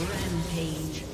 Rampage.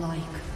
godlike.